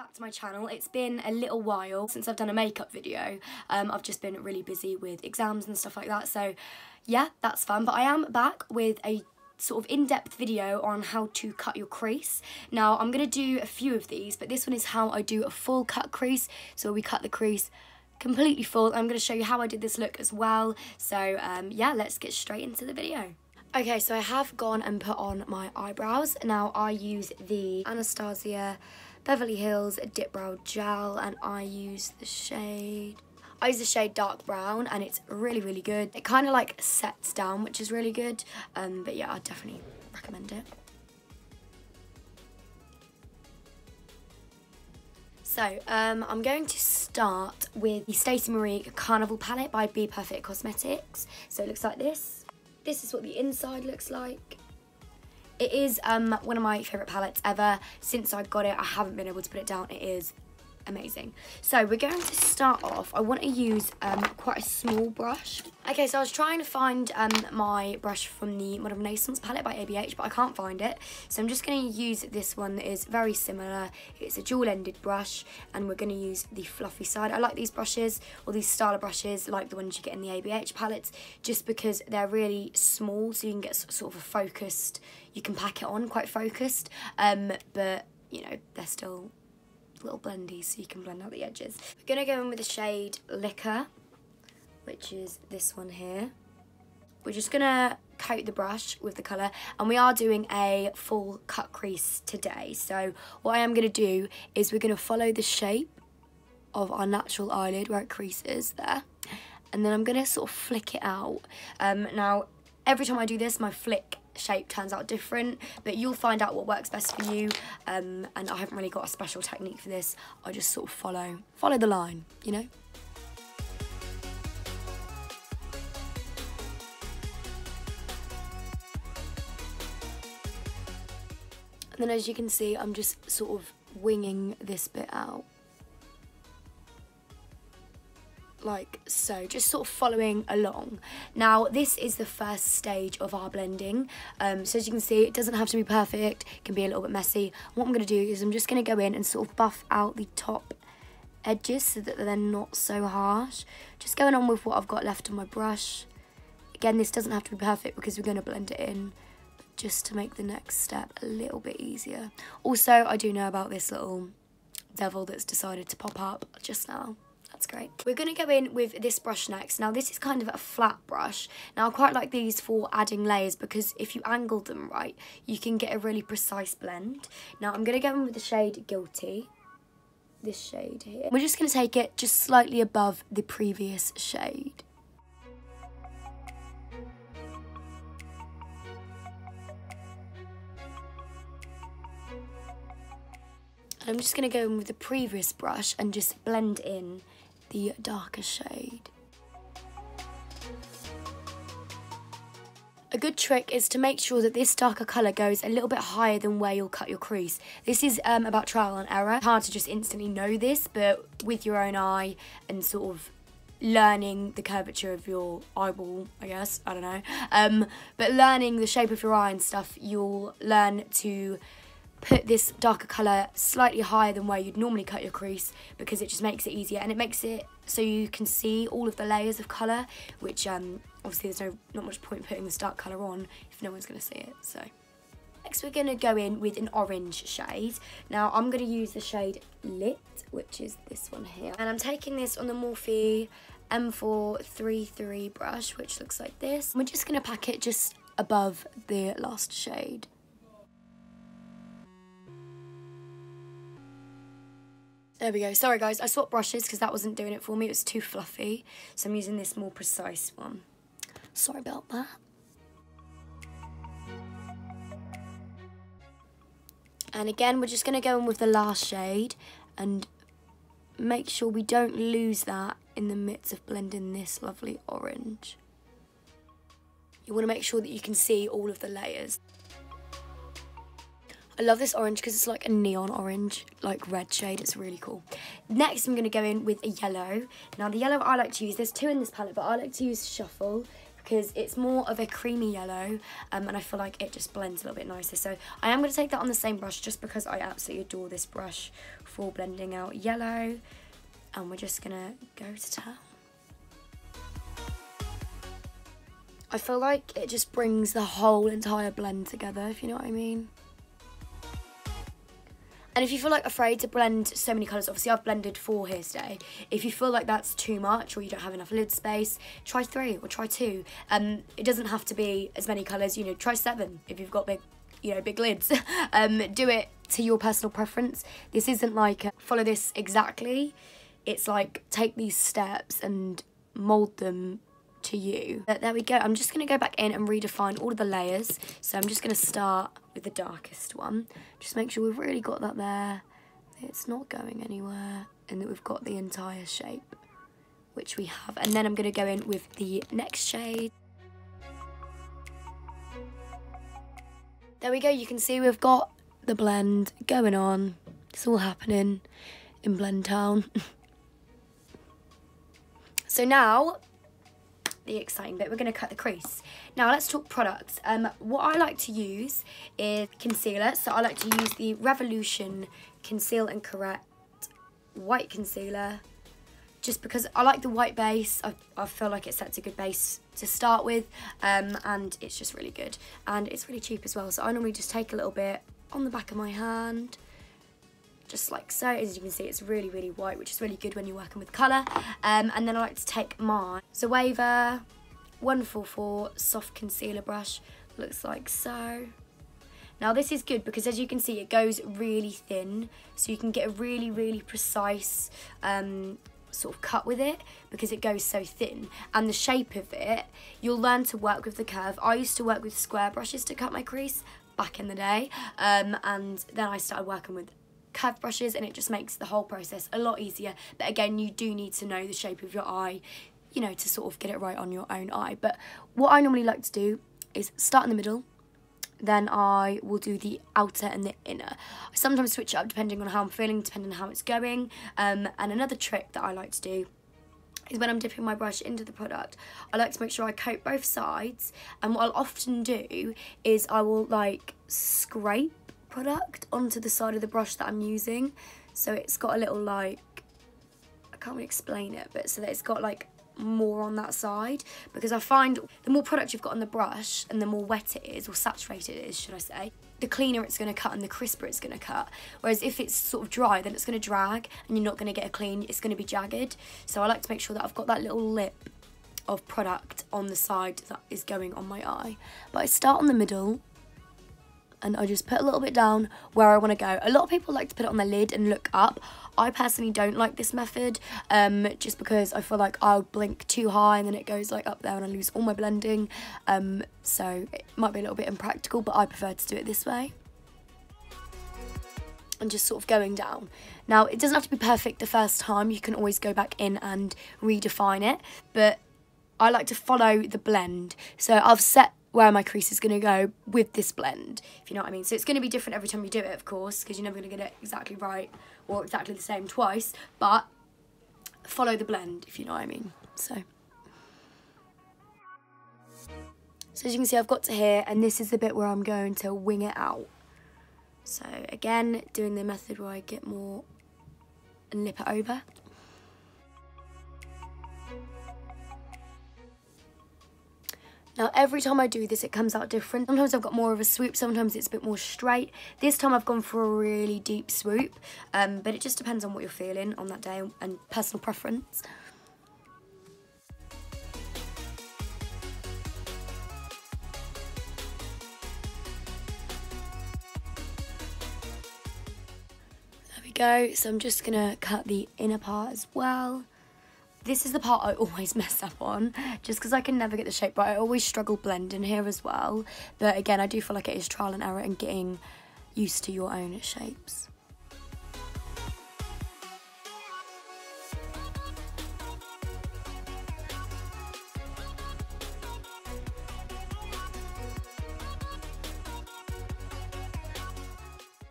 back to my channel. It's been a little while since I've done a makeup video. Um, I've just been really busy with exams and stuff like that. So yeah, that's fun. But I am back with a sort of in-depth video on how to cut your crease. Now I'm going to do a few of these, but this one is how I do a full cut crease. So we cut the crease completely full. I'm going to show you how I did this look as well. So um, yeah, let's get straight into the video. Okay, so I have gone and put on my eyebrows. Now I use the Anastasia Beverly Hills Dip Brow Gel and I use the shade... I use the shade dark brown and it's really, really good. It kind of like sets down, which is really good. Um, but yeah, I definitely recommend it. So, um, I'm going to start with the Stacey Marie Carnival palette by bPerfect Cosmetics. So it looks like this. This is what the inside looks like. It is um, one of my favourite palettes ever. Since I got it, I haven't been able to put it down. It is amazing. So we're going to start off, I want to use um, quite a small brush. Okay, so I was trying to find um, my brush from the Modern Renaissance palette by ABH, but I can't find it. So I'm just going to use this one that is very similar. It's a dual-ended brush, and we're going to use the fluffy side. I like these brushes, or these style of brushes, like the ones you get in the ABH palettes, just because they're really small, so you can get sort of a focused, you can pack it on quite focused, um, but, you know, they're still little blendies so you can blend out the edges. We're going to go in with the shade Liquor, which is this one here. We're just going to coat the brush with the colour and we are doing a full cut crease today. So what I am going to do is we're going to follow the shape of our natural eyelid where it creases there and then I'm going to sort of flick it out. Um, now every time I do this my flick shape turns out different but you'll find out what works best for you um, and I haven't really got a special technique for this. I just sort of follow follow the line you know? And then as you can see I'm just sort of winging this bit out like so just sort of following along. Now this is the first stage of our blending. Um, so as you can see it doesn't have to be perfect. It can be a little bit messy. What I'm going to do is I'm just going to go in and sort of buff out the top edges so that they're not so harsh. Just going on with what I've got left on my brush. Again this doesn't have to be perfect because we're going to blend it in just to make the next step a little bit easier. Also I do know about this little devil that's decided to pop up just now that's great. We're going to go in with this brush next. Now this is kind of a flat brush. Now I quite like these for adding layers because if you angle them right, you can get a really precise blend. Now I'm going to go in with the shade Guilty. This shade here. We're just going to take it just slightly above the previous shade. I'm just going to go in with the previous brush and just blend in the darker shade. A good trick is to make sure that this darker colour goes a little bit higher than where you'll cut your crease. This is um, about trial and error. It's hard to just instantly know this, but with your own eye and sort of learning the curvature of your eyeball, I guess, I don't know. Um, but learning the shape of your eye and stuff, you'll learn to put this darker colour slightly higher than where you'd normally cut your crease because it just makes it easier and it makes it so you can see all of the layers of colour which um, obviously there's no not much point putting this dark colour on if no one's going to see it so. Next we're going to go in with an orange shade. Now I'm going to use the shade lit which is this one here. And I'm taking this on the Morphe M433 brush which looks like this. We're just going to pack it just above the last shade There we go. Sorry guys, I swapped brushes because that wasn't doing it for me. It was too fluffy. So I'm using this more precise one. Sorry about that. And again, we're just going to go in with the last shade and make sure we don't lose that in the midst of blending this lovely orange. You want to make sure that you can see all of the layers. I love this orange because it's like a neon orange, like red shade. It's really cool. Next, I'm going to go in with a yellow. Now, the yellow I like to use, there's two in this palette, but I like to use Shuffle because it's more of a creamy yellow um, and I feel like it just blends a little bit nicer. So I am going to take that on the same brush just because I absolutely adore this brush for blending out yellow. And we're just going to go to town. I feel like it just brings the whole entire blend together, if you know what I mean. And if you feel like afraid to blend so many colours, obviously I've blended four here today. If you feel like that's too much or you don't have enough lid space, try three or try two. Um, it doesn't have to be as many colours, you know, try seven if you've got big, you know, big lids. um, do it to your personal preference. This isn't like uh, follow this exactly. It's like take these steps and mould them to you. But there we go. I'm just going to go back in and redefine all of the layers. So I'm just going to start with the darkest one. Just make sure we've really got that there. It's not going anywhere. And that we've got the entire shape, which we have. And then I'm going to go in with the next shade. There we go. You can see we've got the blend going on. It's all happening in Blend Town. so now the exciting bit. We're going to cut the crease. Now let's talk products. Um, what I like to use is concealer. So I like to use the Revolution Conceal and Correct White Concealer. Just because I like the white base. I, I feel like it sets a good base to start with. Um, and it's just really good. And it's really cheap as well. So I normally just take a little bit on the back of my hand just like so. As you can see, it's really, really white, which is really good when you're working with colour. Um, and then I like to take my Zoeva 144 Soft Concealer Brush. Looks like so. Now this is good because as you can see, it goes really thin. So you can get a really, really precise um, sort of cut with it because it goes so thin and the shape of it you'll learn to work with the curve I used to work with square brushes to cut my crease back in the day um, and then I started working with curved brushes and it just makes the whole process a lot easier. But again, you do need to know the shape of your eye, you know, to sort of get it right on your own eye. But what I normally like to do is start in the middle, then I will do the outer and the inner. I sometimes switch it up depending on how I'm feeling, depending on how it's going. Um, and another trick that I like to do is when I'm dipping my brush into the product, I like to make sure I coat both sides. And what I'll often do is I will like scrape product onto the side of the brush that I'm using. So it's got a little like, I can't really explain it, but so that it's got like more on that side. Because I find the more product you've got on the brush and the more wet it is or saturated it is should I say the cleaner it's going to cut and the crisper it's going to cut. Whereas if it's sort of dry then it's going to drag and you're not going to get a clean it's going to be jagged. So I like to make sure that I've got that little lip of product on the side that is going on my eye. But I start on the middle and I just put a little bit down where I want to go. A lot of people like to put it on their lid and look up. I personally don't like this method um, just because I feel like I'll blink too high and then it goes like up there and I lose all my blending. Um, so it might be a little bit impractical, but I prefer to do it this way. And just sort of going down. Now, it doesn't have to be perfect the first time. You can always go back in and redefine it. But I like to follow the blend. So I've set where my crease is going to go with this blend, if you know what I mean. So it's going to be different every time you do it, of course, because you're never going to get it exactly right or exactly the same twice, but follow the blend, if you know what I mean. So, so as you can see, I've got to here, and this is the bit where I'm going to wing it out. So again, doing the method where I get more and lip it over. Now every time I do this it comes out different. Sometimes I've got more of a swoop, sometimes it's a bit more straight. This time I've gone for a really deep swoop, um, but it just depends on what you're feeling on that day and personal preference. There we go, so I'm just gonna cut the inner part as well. This is the part I always mess up on, just because I can never get the shape right. I always struggle blending here as well. But again, I do feel like it is trial and error and getting used to your own shapes.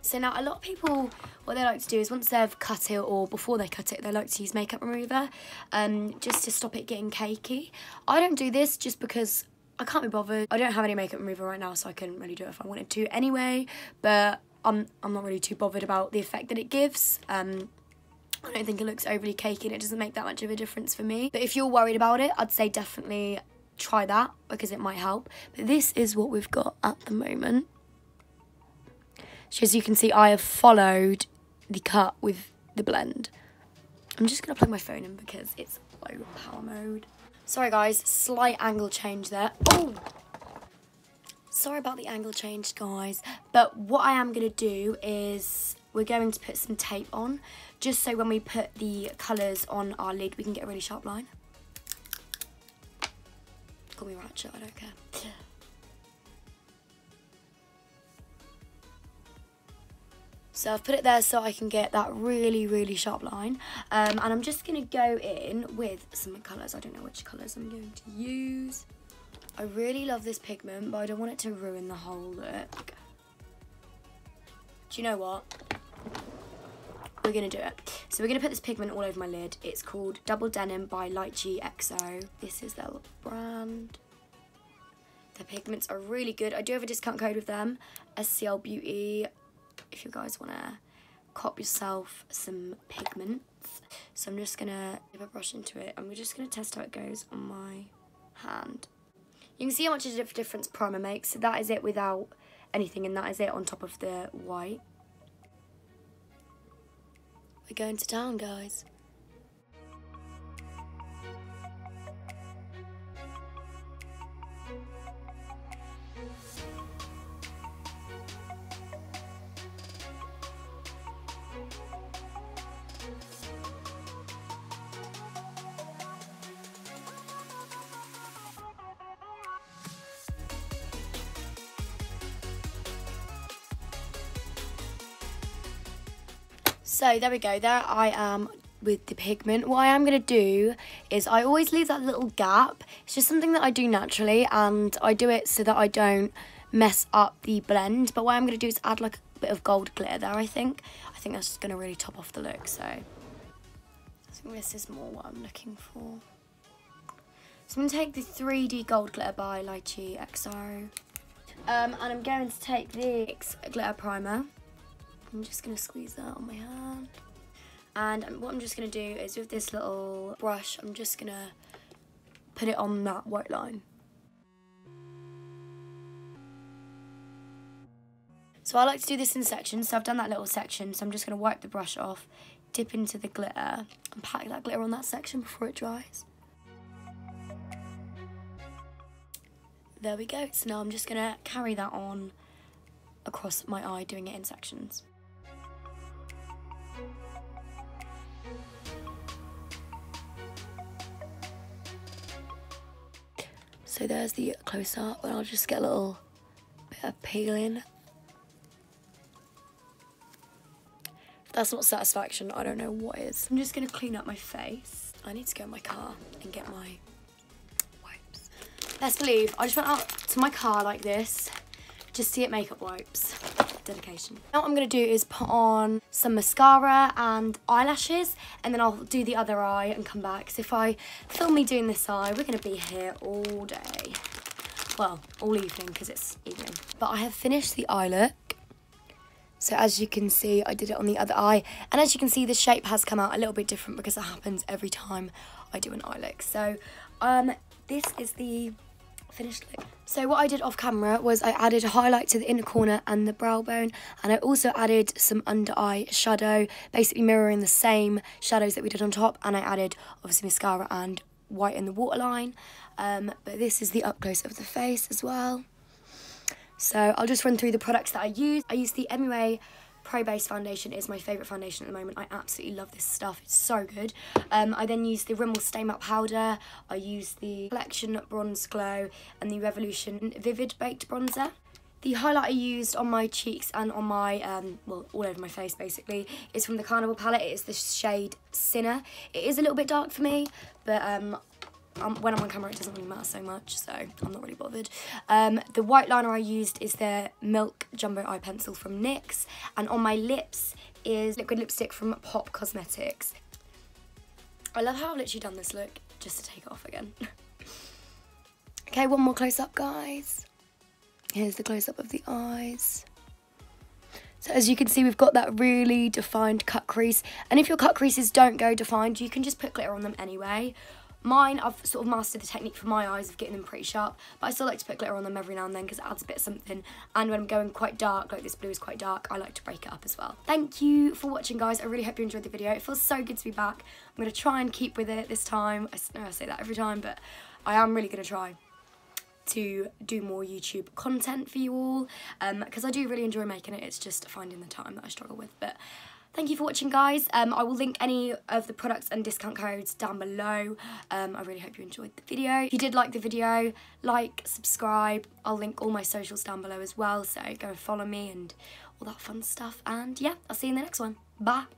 So now a lot of people what they like to do is once they've cut it or before they cut it, they like to use makeup remover um, just to stop it getting cakey. I don't do this just because I can't be bothered. I don't have any makeup remover right now, so I couldn't really do it if I wanted to anyway. But I'm, I'm not really too bothered about the effect that it gives. Um, I don't think it looks overly cakey and it doesn't make that much of a difference for me. But if you're worried about it, I'd say definitely try that because it might help. But this is what we've got at the moment. So as you can see, I have followed the cut with the blend. I'm just going to plug my phone in because it's low power mode. Sorry guys, slight angle change there. Oh! Sorry about the angle change, guys. But what I am going to do is we're going to put some tape on just so when we put the colours on our lid, we can get a really sharp line. Call me Ratchet, I don't care. So I've put it there so I can get that really, really sharp line. Um, and I'm just going to go in with some colours. I don't know which colours I'm going to use. I really love this pigment, but I don't want it to ruin the whole look. Do you know what? We're going to do it. So we're going to put this pigment all over my lid. It's called Double Denim by Lychee XO. This is their brand. The pigments are really good. I do have a discount code with them, SCL Beauty if you guys want to cop yourself some pigments. So I'm just going to dip a brush into it and we're just going to test how it goes on my hand. You can see how much of a difference primer makes. So that is it without anything and that is it on top of the white. We're going to town, guys. So there we go, there I am with the pigment. What I am going to do is I always leave that little gap. It's just something that I do naturally and I do it so that I don't mess up the blend. But what I'm going to do is add like a bit of gold glitter there, I think. I think that's just going to really top off the look, so... I think this is more what I'm looking for. So I'm going to take the 3D gold glitter by Lychee XO. Um, and I'm going to take the glitter primer. I'm just going to squeeze that on my hand. And what I'm just going to do is with this little brush, I'm just going to put it on that white line. So I like to do this in sections, so I've done that little section, so I'm just going to wipe the brush off, dip into the glitter, and pack that glitter on that section before it dries. There we go, so now I'm just going to carry that on across my eye, doing it in sections. So there's the close up and I'll just get a little bit of peeling. If that's not satisfaction, I don't know what is. I'm just gonna clean up my face. I need to go in my car and get my wipes. Let's believe, I just went out to my car like this just to get makeup wipes dedication. Now what I'm going to do is put on some mascara and eyelashes and then I'll do the other eye and come back. Because if I film me doing this eye, we're going to be here all day. Well, all evening because it's evening. But I have finished the eye look. So as you can see, I did it on the other eye. And as you can see, the shape has come out a little bit different because it happens every time I do an eye look. So um, this is the finished look. So what I did off camera was I added a highlight to the inner corner and the brow bone and I also added some under eye shadow, basically mirroring the same shadows that we did on top and I added obviously mascara and white in the waterline. Um, but this is the up close of the face as well. So I'll just run through the products that I use. I use the MUA Pro Base Foundation is my favourite foundation at the moment. I absolutely love this stuff. It's so good. Um, I then use the Rimmel Stay Matte Powder. I use the Collection Bronze Glow and the Revolution Vivid Baked Bronzer. The highlight I used on my cheeks and on my, um, well, all over my face basically, is from the Carnival palette. It is the shade Sinner. It is a little bit dark for me, but um, um, when I'm on camera, it doesn't really matter so much, so I'm not really bothered. Um, the white liner I used is the Milk Jumbo Eye Pencil from NYX, and on my lips is liquid lipstick from Pop Cosmetics. I love how I've literally done this look just to take it off again. Okay, one more close up, guys. Here's the close up of the eyes. So as you can see, we've got that really defined cut crease. And if your cut creases don't go defined, you can just put glitter on them anyway. Mine, I've sort of mastered the technique for my eyes of getting them pretty sharp, but I still like to put glitter on them every now and then because it adds a bit of something. And when I'm going quite dark, like this blue is quite dark, I like to break it up as well. Thank you for watching, guys. I really hope you enjoyed the video. It feels so good to be back. I'm going to try and keep with it this time. I know I say that every time, but I am really going to try to do more YouTube content for you all because um, I do really enjoy making it. It's just finding the time that I struggle with. But thank you for watching, guys. Um, I will link any of the products and discount codes down below. Um, I really hope you enjoyed the video. If you did like the video, like, subscribe. I'll link all my socials down below as well. So go follow me and all that fun stuff. And yeah, I'll see you in the next one. Bye.